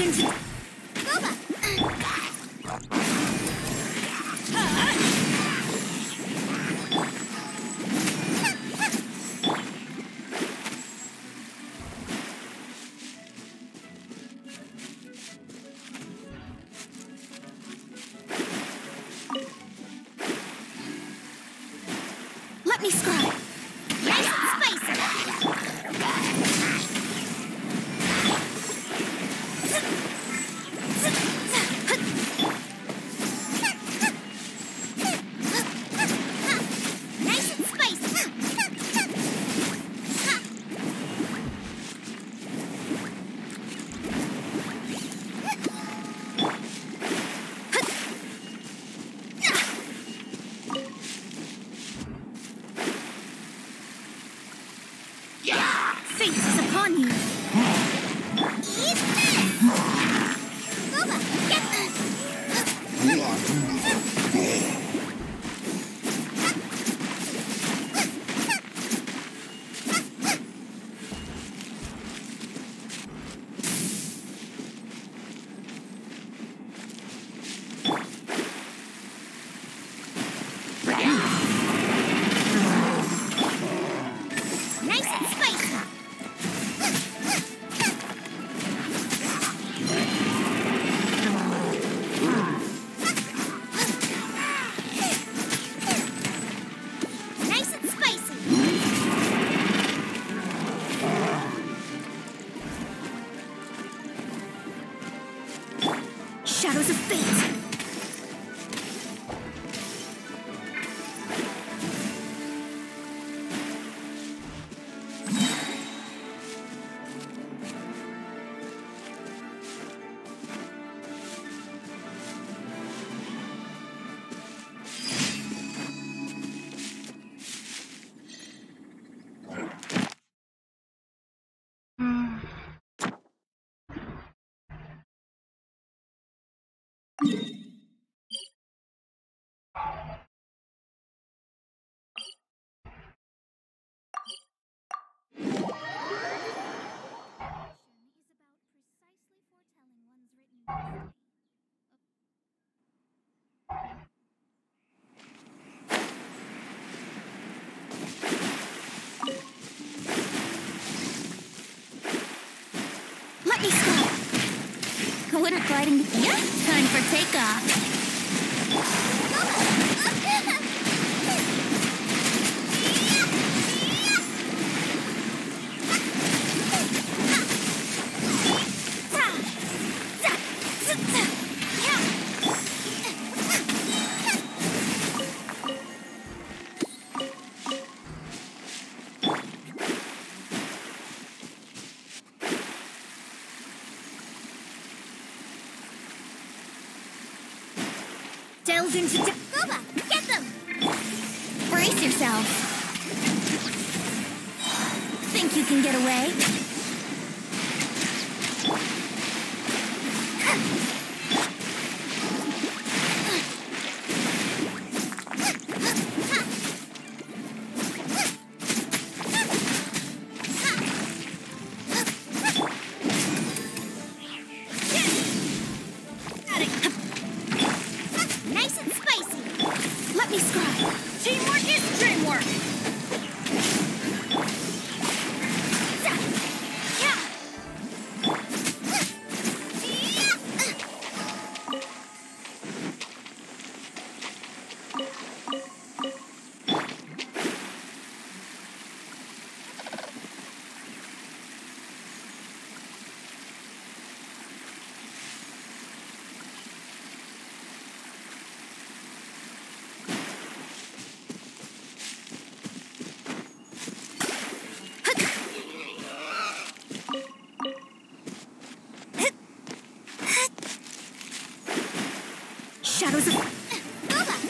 Goba! sliding. Yep, time for takeoff. into... Get them! Brace yourself. Think you can get away? なるぞどうだ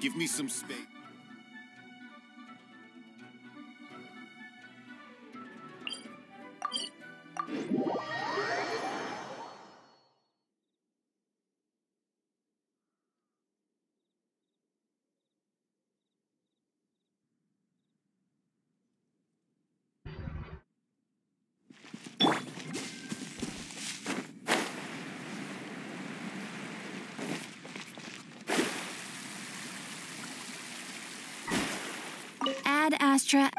Give me some space. Ad Astra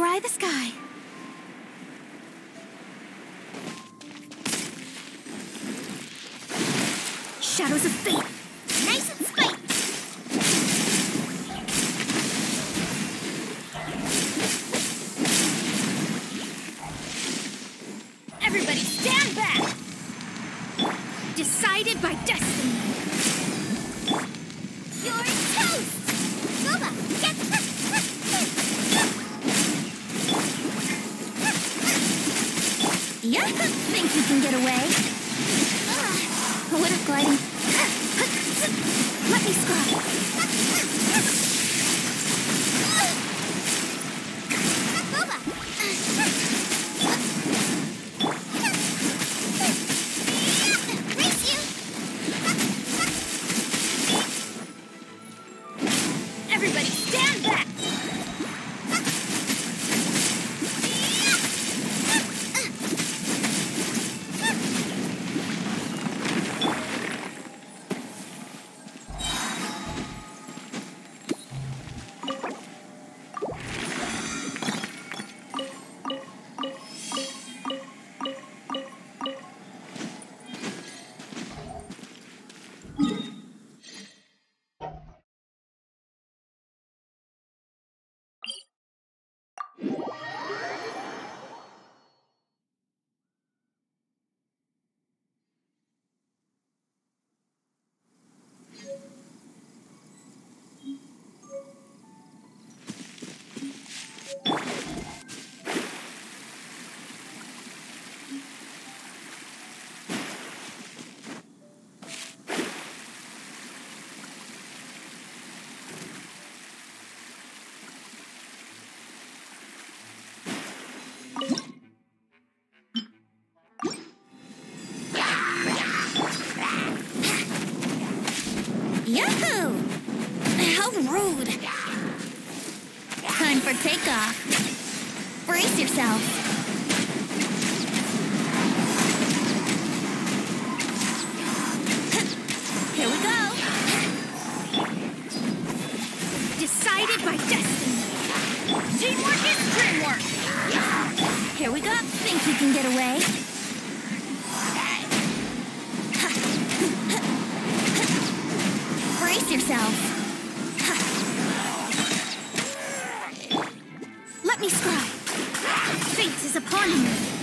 scry the sky. Shadows of fate. Think you can get away? Uh, what if gliding decided by destiny. Teamwork is dreamwork. Here we go. Think you can get away? Brace yourself. Let me scry. Fate is upon me.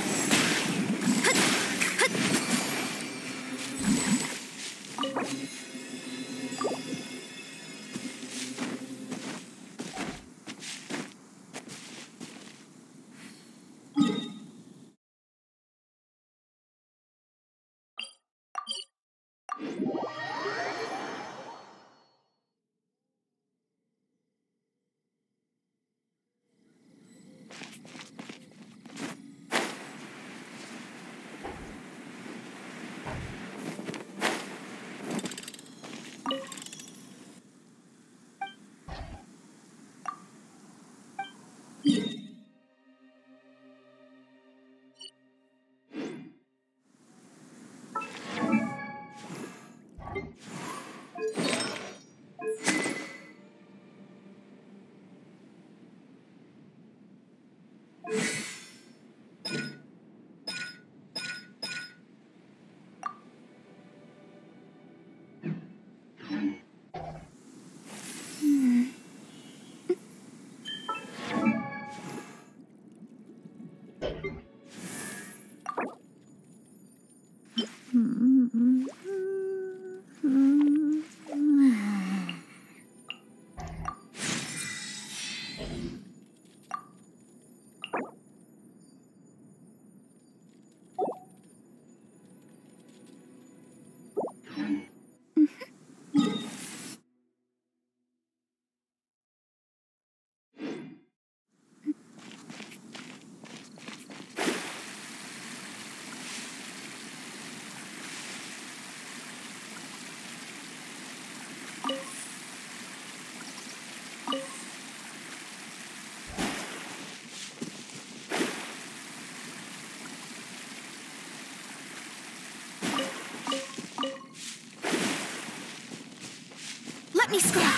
Let me scrap.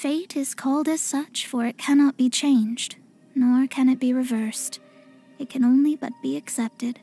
Fate is called as such, for it cannot be changed, nor can it be reversed. It can only but be accepted.